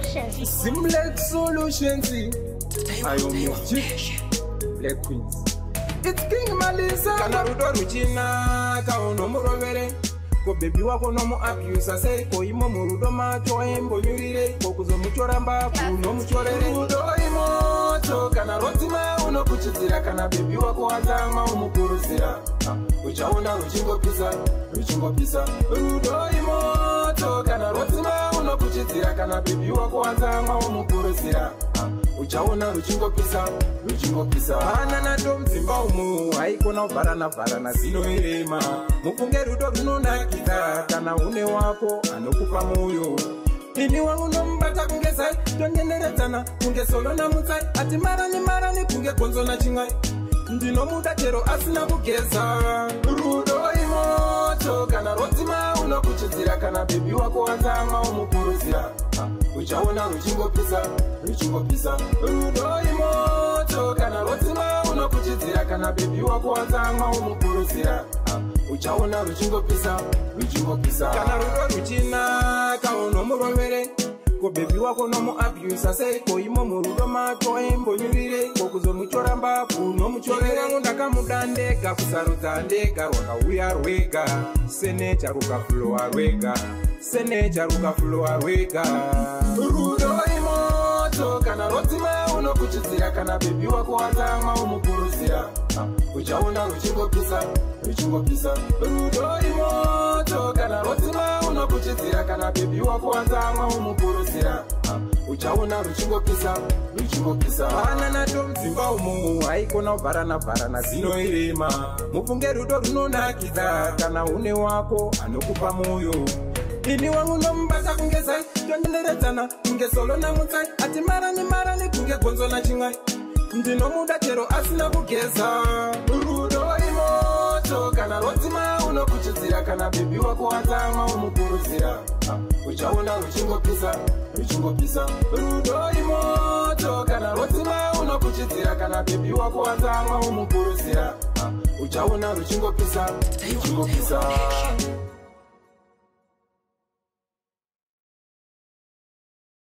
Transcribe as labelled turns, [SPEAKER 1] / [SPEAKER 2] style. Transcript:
[SPEAKER 1] solutions. Simlek solutions. I am Black Queens. It's King Malisa. Kanaruto Ruchina, Kaono Murovere. ko bebi wako nomuabusa sei koimo murudo macho embonyurire kokuzomuchora mbafu nomuchorere rudo imoto kana rotima unokuchidzira kana bebi wako watama umukurusira ah, uchaona ruchingopisa ruchingopisa rudo imoto kana bebi wako wazama womukurusira ah, uchaona ruchingopisa ruchingopisa hana nato mudzimba umu haikona kuvharana vharana zinoirema mupunge rudo runonakidza kana une wako anokupa mwoyo ini wangu nomubata kunge zai tonyenderedzana kunge soronamutsai ati marani marani kunge gonzona chimwai ndinomuda chero asina kugeza rudo imoto kana rodzima unokuchidzira kana bebi wako wazama womukurusira uchaona ruchingopisa ruchingopisa rudo imoto kana rotima unokuchidzira kana bebi wako watsamwa womukurusira uchaona ruchingopisa ruchingopisa kana rudo ruchinaka unomurovere kobebi wako nomuabusa seiko imo murudo mako imbonyurire kokuzomuchoramba kunomuchorera ndakatanga muda ndega kusarudza ndega rwakauya rwega senecharuka fulowa rwega senecharuka fulowa rwega rudo imoto kana rotima unokuchidzira kana bebi wako watama unokuruzira ah, uchaona ruchingopisa ruchingopisa rudo imoto kana rotima unokuchidzira kana bebi wako watama unokuruzira uchaona ruchingopisa ruchingopisa hana nato mudzimba umomo haikona kuvhara navharana zinoirema mupunge rudo runonakidza kana une wako anokupa moyo ini wangu nomubata kunge zai tondenderedzana kunge solo namutsai ati marani marani kunge gonzo nachimwai ndinomuda chero asina kugeza uh -huh. kuzvirira kana bebi wako atama umukurudzira ah, uchaona ruchingopisa ruchingopisa rudo imoto kana rotima unokuchidzira kana bebi wako atama umukurudzira ah, uchaona ruchingopisa ruchingopisa